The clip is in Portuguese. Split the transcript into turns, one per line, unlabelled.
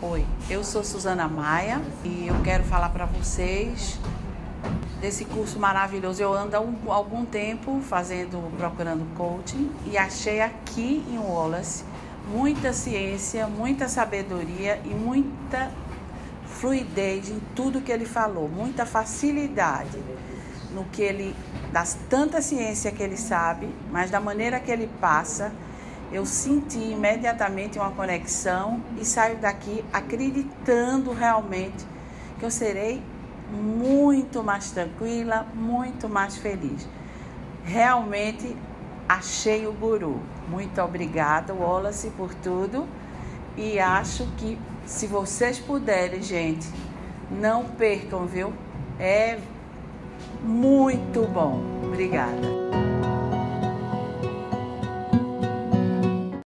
Oi, eu sou Suzana Maia e eu quero falar para vocês desse curso maravilhoso. Eu ando há algum tempo fazendo, procurando coaching e achei aqui em Wallace muita ciência, muita sabedoria e muita fluidez em tudo que ele falou, muita facilidade no que ele, das tanta ciência que ele sabe, mas da maneira que ele passa eu senti imediatamente uma conexão e saio daqui acreditando realmente que eu serei muito mais tranquila, muito mais feliz. Realmente achei o guru. Muito obrigada, Wallace, por tudo. E acho que se vocês puderem, gente, não percam, viu? É muito bom. Obrigada.